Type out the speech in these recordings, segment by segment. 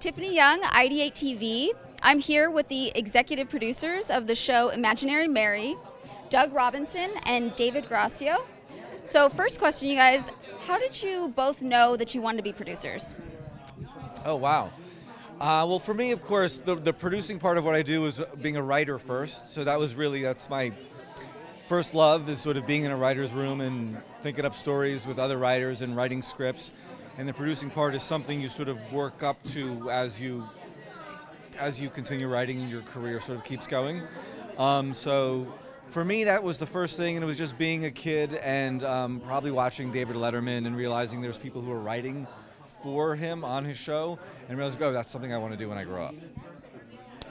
Tiffany Young, IdeateTV. I'm here with the executive producers of the show Imaginary Mary, Doug Robinson and David Guarascio. So, first question, you guys, how did you both know that you wanted to be producers? Oh, wow. Uh, well, for me, of course, the, the producing part of what I do is being a writer first. So that was really, that's my first love is sort of being in a writer's room and thinking up stories with other writers and writing scripts. And the producing part is something you sort of work up to as you as you continue writing and your career sort of keeps going. Um, so for me, that was the first thing, and it was just being a kid and um, probably watching David Letterman and realizing there's people who are writing for him on his show, and realizing, oh, that's something I want to do when I grow up.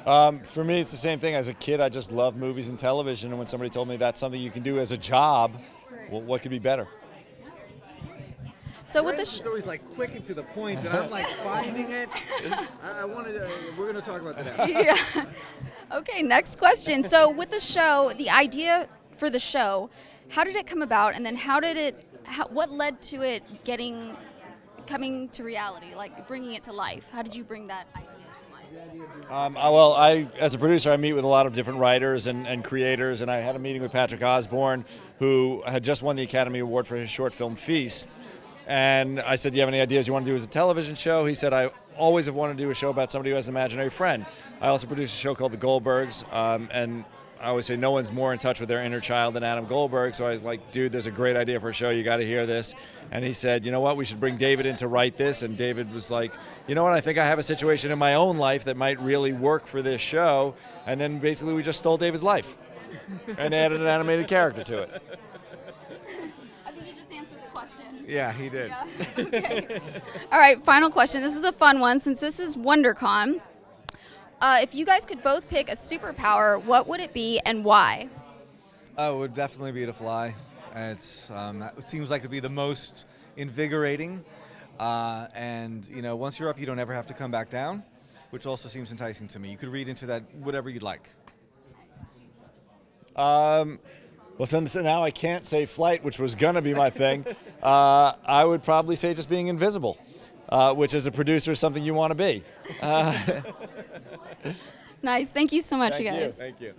Um, for me, it's the same thing. As a kid, I just loved movies and television, and when somebody told me that's something you can do as a job, well, what could be better? So with the It's sh- always like quick and to the point, and I'm like finding it. I, I wanted to. We're going to talk about that. Now. yeah. Okay, next question. So with the show, the idea for the show, how did it come about, and then how did it? How, what led to it getting coming to reality, like bringing it to life? How did you bring that idea to life? Um, well, I, as a producer, I meet with a lot of different writers and, and creators, and I had a meeting with Patrick Osborne, who had just won the Academy Award for his short film Feast. And I said, "Do you have any ideas you want to do as a television show?" He said, "I always have wanted to do a show about somebody who has an imaginary friend." I also produce a show called The Goldbergs, um, and I always say no one's more in touch with their inner child than Adam Goldberg. So I was like, "Dude, there's a great idea for a show. You got to hear this." And he said, "You know what? We should bring David in to write this." And David was like, "You know what? I think I have a situation in my own life that might really work for this show." And then basically we just stole David's life and added an animated character to it. I think you just answered the question. Yeah, he did. Yeah. okay. All right, final question. This is a fun one since this is WonderCon. Uh, if you guys could both pick a superpower, what would it be and why? Oh, it would definitely be to fly. It's um, it seems like to be the most invigorating, uh, and you know, once you're up, you don't ever have to come back down, which also seems enticing to me. You could read into that whatever you'd like. Um, well, since now I can't say flight, which was going to be my thing, uh, I would probably say just being invisible, uh, which as a producer is something you want to be. Nice. Thank you so much, Thank you you. guys. Thank you.